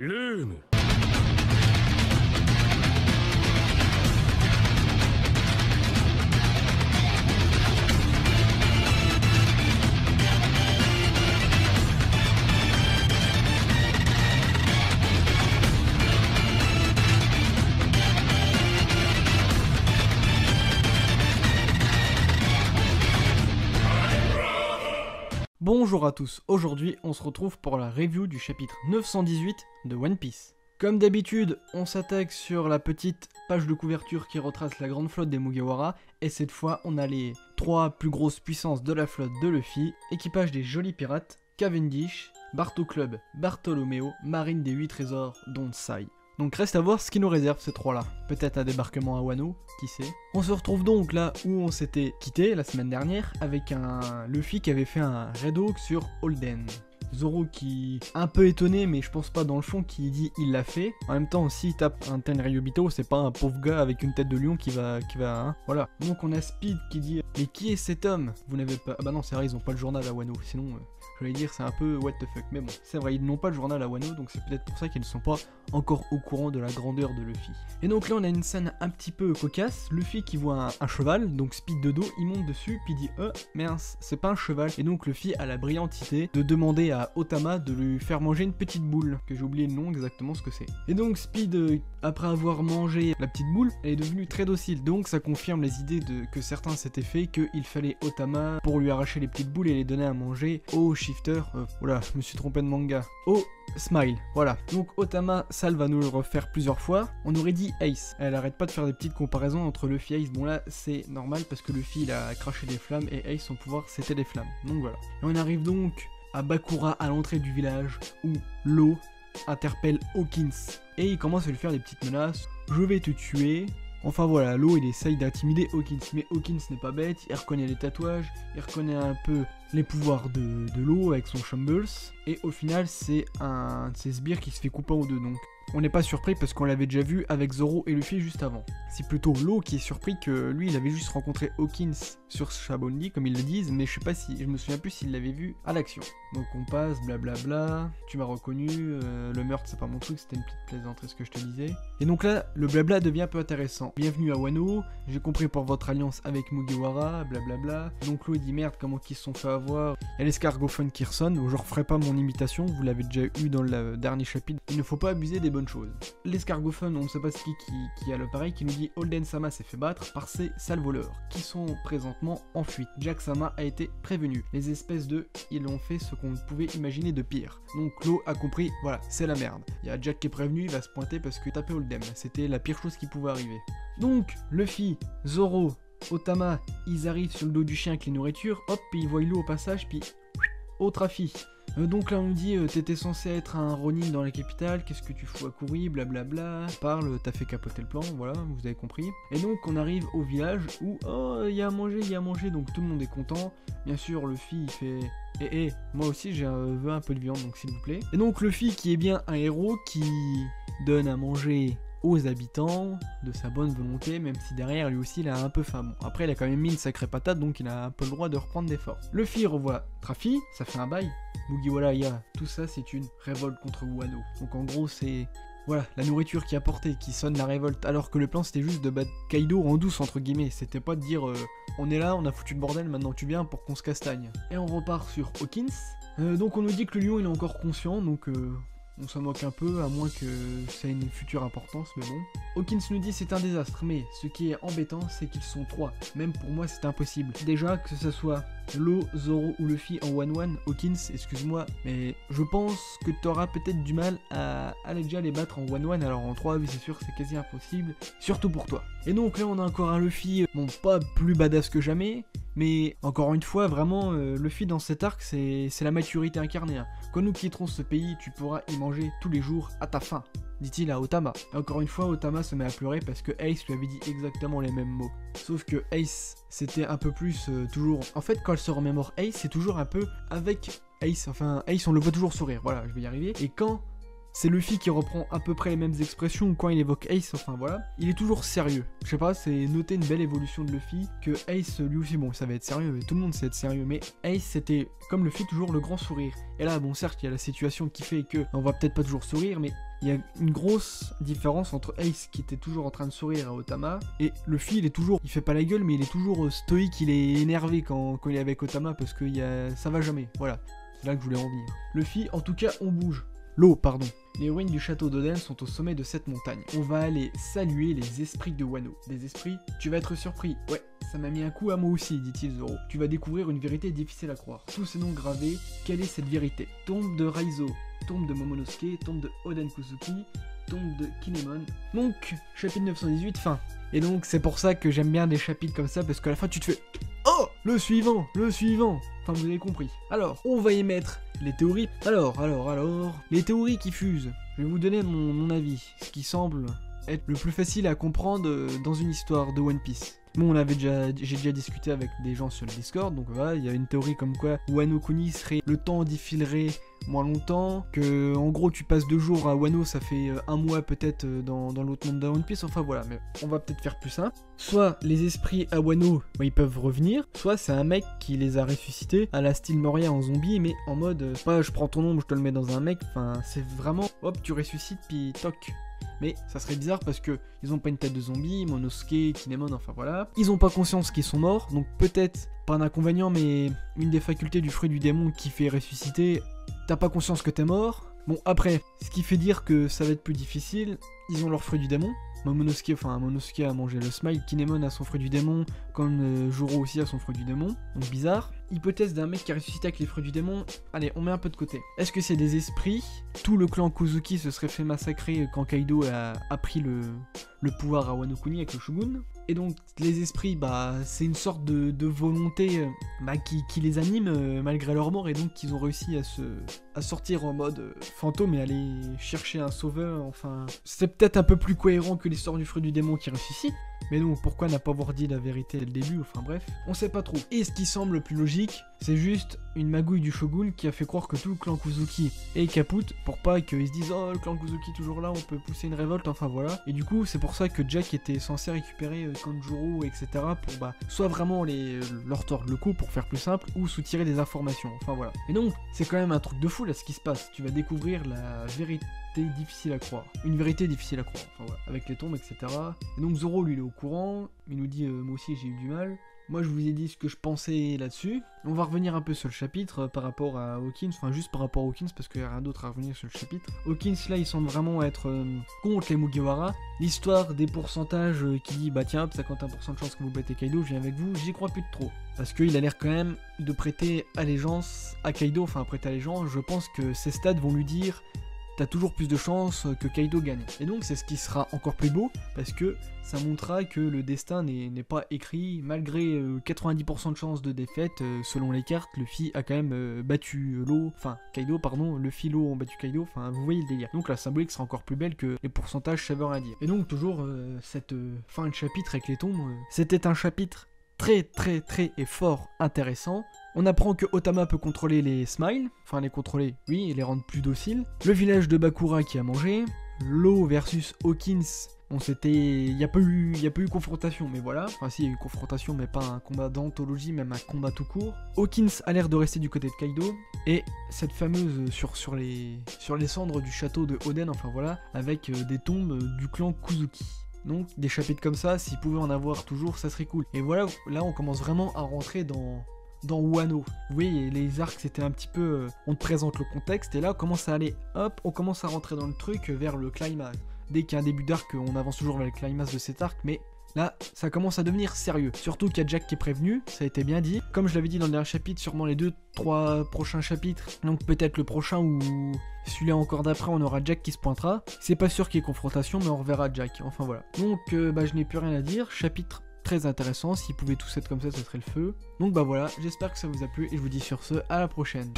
ルーム Bonjour à tous, aujourd'hui on se retrouve pour la review du chapitre 918 de One Piece. Comme d'habitude, on s'attaque sur la petite page de couverture qui retrace la grande flotte des Mugiwara, et cette fois on a les trois plus grosses puissances de la flotte de Luffy, équipage des jolis pirates, Cavendish, Barto Club, Bartolomeo, marine des 8 trésors, dont Sai. Donc reste à voir ce qui nous réserve ces trois-là. Peut-être un débarquement à Wano, qui sait. On se retrouve donc là où on s'était quitté la semaine dernière avec un Luffy qui avait fait un Hawk sur Holden. Zoro qui un peu étonné mais je pense pas dans le fond qui dit il l'a fait. En même temps aussi il tape un Tenryubito, c'est pas un pauvre gars avec une tête de lion qui va qui va hein. voilà. Donc on a Speed qui dit mais qui est cet homme? Vous n'avez pas ah bah non c'est vrai ils ont pas le journal à Wano sinon euh, j'allais dire c'est un peu what the fuck mais bon c'est vrai ils n'ont pas le journal à Wano donc c'est peut-être pour ça qu'ils ne sont pas encore au courant de la grandeur de Luffy. Et donc là on a une scène un petit peu cocasse, Luffy qui voit un, cheval, donc Speed de dos, il monte dessus, puis dit euh c'est pas un cheval. Et donc Luffy a la brillante idée de demander à Otama de lui faire manger une petite boule, que j'ai oublié le nom exactement ce que c'est. Et donc Speed, euh, après avoir mangé la petite boule, elle est devenue très docile, donc ça confirme les idées de, que certains s'étaient fait, qu'il fallait Otama pour lui arracher les petites boules et les donner à manger au shifter, euh, voilà, je me suis trompé de manga, au Smile, voilà. Donc Otama, ça va nous le refaire plusieurs fois. On aurait dit Ace. Elle arrête pas de faire des petites comparaisons entre Luffy et Ace. Bon là, c'est normal parce que Luffy il a craché des flammes et Ace son pouvoir c'était les flammes. Donc voilà. Et on arrive donc à Bakura à l'entrée du village où l'eau interpelle Hawkins. Et il commence à lui faire des petites menaces. Je vais te tuer, Enfin voilà, l'eau il essaye d'intimider Hawkins, mais Hawkins n'est pas bête, il reconnaît les tatouages, il reconnaît un peu les pouvoirs de, de avec son Shambles, et au final c'est un de ses sbires qui se fait couper en deux donc. On n'est pas surpris parce qu'on l'avait déjà vu avec Zoro et Luffy juste avant. C'est plutôt l'eau qui est surpris que lui il avait juste rencontré Hawkins sur Shabondi comme ils le disent, mais je sais pas si, je me souviens plus s'il l'avait vu à l'action. Donc on passe, blablabla, tu m'as reconnu, euh, le meurtre c'est pas mon truc, c'était une petite plaisanterie ce que je te disais. Et donc là, le blabla devient un peu intéressant. Bienvenue à Wano, j'ai compris pour votre alliance avec Mugiwara, blablabla. Donc Chloé dit merde, comment qu'ils se sont fait avoir. Il y a l'escargophone qui ressonne, je referai pas mon imitation, vous l'avez déjà eu dans le dernier chapitre. Il ne faut pas abuser des bonnes choses. L'escargophone, on ne sait pas ce qui, qui, a l'appareil, qui nous dit Holden Sama s'est fait battre par ces sales voleurs, qui sont présentement en fuite. Jack Sama a été prévenu. Les espèces de, ils ont fait ce qu'on pouvait imaginer de pire. Donc Chloé a compris, voilà, c'est la merde. Il y a Jack qui est prévenu, il va se pointer parce que taper Holden, c'était la pire chose qui pouvait arriver. Donc, Luffy, Zoro, Otama, ils arrivent sur le dos du chien avec les nourritures, hop, puis ils voient l'eau au passage, puis au trafic. Euh, donc là on me dit euh, t'étais censé être un Ronin dans la capitale, qu'est-ce que tu fous à courir, blablabla, parle, t'as fait capoter le plan, voilà, vous avez compris. Et donc on arrive au village où oh il y a à manger, il y a à manger, donc tout le monde est content. Bien sûr Luffy il fait eh eh, moi aussi j'ai euh, veux un peu de viande donc s'il vous plaît. Et donc Luffy qui est bien un héros qui donne à manger aux habitants de sa bonne volonté, même si derrière lui aussi il a un peu faim. Bon, après il a quand même mis une sacrée patate, donc il a un peu le droit de reprendre des forces. Luffy revoit Trafi, ça fait un bail. Mugiwara tout ça c'est une révolte contre Wano. Donc en gros c'est voilà, la nourriture qui a porté, qui sonne la révolte, alors que le plan c'était juste de battre Kaido en douce entre guillemets, c'était pas de dire euh, on est là, on a foutu le bordel, maintenant tu viens pour qu'on se castagne. Et on repart sur Hawkins. Euh, donc on nous dit que le lion il est encore conscient, donc euh, on s'en moque un peu, à moins que ça ait une future importance, mais bon. Hawkins nous dit c'est un désastre, mais ce qui est embêtant, c'est qu'ils sont trois. Même pour moi, c'est impossible. Déjà, que ce soit Lo, Zoro ou Luffy en 1-1, Hawkins, excuse-moi, mais je pense que t'auras peut-être du mal à aller déjà les battre en 1-1, alors en 3, oui, c'est sûr que c'est quasi impossible, surtout pour toi. Et donc là, on a encore un Luffy, bon, pas plus badass que jamais, mais encore une fois, vraiment, euh, Luffy dans cet arc, c'est la maturité incarnée. Hein. Quand nous quitterons ce pays, tu pourras y manger tous les jours à ta faim, dit-il à Otama. Et encore une fois, Otama se met à pleurer parce que Ace lui avait dit exactement les mêmes mots. Sauf que Ace, c'était un peu plus euh, toujours... En fait, quand elle se remémore Ace, c'est toujours un peu avec Ace. Enfin, Ace, on le voit toujours sourire. Voilà, je vais y arriver. Et quand c'est Luffy qui reprend à peu près les mêmes expressions quand il évoque Ace, enfin voilà. Il est toujours sérieux. Je sais pas, c'est noter une belle évolution de Luffy, que Ace lui aussi, bon, ça va être sérieux, tout le monde sait être sérieux, mais Ace c'était, comme Luffy, toujours le grand sourire. Et là, bon, certes, il y a la situation qui fait que on va peut-être pas toujours sourire, mais il y a une grosse différence entre Ace qui était toujours en train de sourire à Otama et Luffy il est toujours, il fait pas la gueule mais il est toujours euh, stoïque, il est énervé quand, quand il est avec Otama parce que ça va jamais. Voilà, c'est là que je voulais en venir. Luffy, en tout cas, on bouge. L'eau, pardon. Les ruines du château d'Oden sont au sommet de cette montagne. On va aller saluer les esprits de Wano. Des esprits Tu vas être surpris. Ouais, ça m'a mis un coup à moi aussi, dit-il Zoro. Tu vas découvrir une vérité difficile à croire. Tous ces noms gravés, quelle est cette vérité? Tombe de Raizo, tombe de Momonosuke, tombe de Oden Kuzuki, tombe de Kinemon. Donc, chapitre 918, fin. Et donc, c'est pour ça que j'aime bien des chapitres comme ça, parce qu'à la fin, tu te fais Oh Le suivant Le suivant Vous avez compris. Alors, on va y mettre les théories. Alors, alors, alors... Les théories qui fusent. Je vais vous donner mon, mon avis, ce qui semble être le plus facile à comprendre euh, dans une histoire de One Piece. Bon, on avait déjà, j'ai déjà discuté avec des gens sur le Discord, donc voilà, il y a une théorie comme quoi Wano Kuni serait, le temps d'y filerait moins longtemps, que en gros tu passes deux jours à Wano, ça fait euh, un mois peut-être euh, dans, l'autre monde de One Piece, enfin voilà, mais on va peut-être faire plus simple. Soit les esprits à Wano, bah, ils peuvent revenir, soit c'est un mec qui les a ressuscités à la style Moria en zombie, mais en mode, euh, pas je prends ton nom, je te le mets dans un mec, enfin c'est vraiment, hop, tu ressuscites, puis toc, mais ça serait bizarre parce que ils ont pas une tête de zombie, Monosuke, Kinemon, enfin voilà. Ils ont pas conscience qu'ils sont morts, donc peut-être pas un inconvénient, mais une des facultés du fruit du démon qui fait ressusciter, t'as pas conscience que t'es mort. Bon après, ce qui fait dire que ça va être plus difficile, ils ont leur fruit du démon. Momonosuke, enfin Monosuke a mangé le smile, Kinemon a son fruit du démon, comme euh, Juro aussi a son fruit du démon, donc bizarre. Hypothèse d'un mec qui a ressuscité avec les fruits du démon, allez, on met un peu de côté. Est-ce que c'est des esprits? Tout le clan Kuzuki se serait fait massacrer quand Kaido a, pris le, le pouvoir à Wano Kuni avec le Shogun. Et donc les esprits, bah, c'est une sorte de, volonté euh, bah, qui, qui les anime euh, malgré leur mort et donc qu'ils ont réussi à se à sortir en mode euh, fantôme et aller chercher un sauveur. Enfin, c'est peut-être un peu plus cohérent que l'histoire du fruit du démon qui ressuscite. Mais non, pourquoi n'a pas avoir dit la vérité dès le début Enfin bref, on sait pas trop. Et ce qui semble le plus logique, c'est juste une magouille du shogun qui a fait croire que tout le clan Kuzuki est kaput pour pas qu'ils se disent oh le clan Kuzuki toujours là, on peut pousser une révolte, enfin voilà. Et du coup, c'est pour ça que Jack était censé récupérer euh, Kanjuro, etc. pour bah soit vraiment les, leur tordre le cou pour faire plus simple, ou soutirer des informations, enfin voilà. Et donc, c'est quand même un truc de fou là ce qui se passe. Tu vas découvrir la vérité difficile à croire. Une vérité difficile à croire, enfin voilà, avec les tombes, etc. Et donc Zoro, lui, il est au courant, il nous dit, euh, moi aussi j'ai eu du mal. Moi, je vous ai dit ce que je pensais là-dessus. On va revenir un peu sur le chapitre euh, par rapport à Hawkins, enfin juste par rapport à Hawkins parce qu'il n'y a rien d'autre à revenir sur le chapitre. Hawkins, là, il semble vraiment être euh, contre les Mugiwara. L'histoire des pourcentages qui dit, bah tiens, 51% de chance que vous battez Kaido, je viens avec vous, j'y crois plus de trop. Parce qu'il a l'air quand même de prêter allégeance à Kaido, enfin prêter allégeance, je pense que ces stats vont lui dire t'as toujours plus de chances que Kaido gagne. Et donc c'est ce qui sera encore plus beau, parce que ça montrera que le destin n'est pas écrit, malgré euh, 90% de chances de défaite, euh, selon les cartes, Luffy a quand même euh, battu l'eau, enfin Kaido, pardon, Luffy, l'eau ont battu Kaido, enfin vous voyez le délire. Donc la symbolique sera encore plus belle que les pourcentages, ça veut rien dire. Et donc toujours euh, cette euh, fin de chapitre avec les tombes, euh, c'était un chapitre très très très et fort intéressant. On apprend que Otama peut contrôler les smiles, enfin les contrôler, oui, et les rendre plus dociles. Le village de Bakura qui a mangé. L'eau versus Hawkins. On s'était. Il n'y a, pas eu... y a pas eu confrontation, mais voilà. Enfin, si, il y a eu confrontation, mais pas un combat d'anthologie, même un combat tout court. Hawkins a l'air de rester du côté de Kaido. Et cette fameuse sur, sur, les... sur les cendres du château de Oden, enfin voilà, avec euh, des tombes du clan Kuzuki. Donc des chapitres comme ça, s'ils pouvaient en avoir toujours, ça serait cool. Et voilà, là on commence vraiment à rentrer dans, dans Wano. Vous voyez, les arcs c'était un petit peu... euh, on te présente le contexte et là on commence à aller, hop, on commence à rentrer dans le truc euh, vers le climax. Dès qu'il y a un début d'arc, on avance toujours vers le climax de cet arc, mais Là, ça commence à devenir sérieux. Surtout qu'il y a Jack qui est prévenu, ça a été bien dit. Comme je l'avais dit dans le dernier chapitre, sûrement les deux, trois prochains chapitres. Donc peut-être le prochain ou celui-là encore d'après, on aura Jack qui se pointera. C'est pas sûr qu'il y ait confrontation, mais on reverra Jack. Enfin voilà. Donc euh, bah, je n'ai plus rien à dire. Chapitre très intéressant. S'ils pouvaient tous être comme ça, ça serait le feu. Donc bah voilà, j'espère que ça vous a plu et je vous dis sur ce, à la prochaine.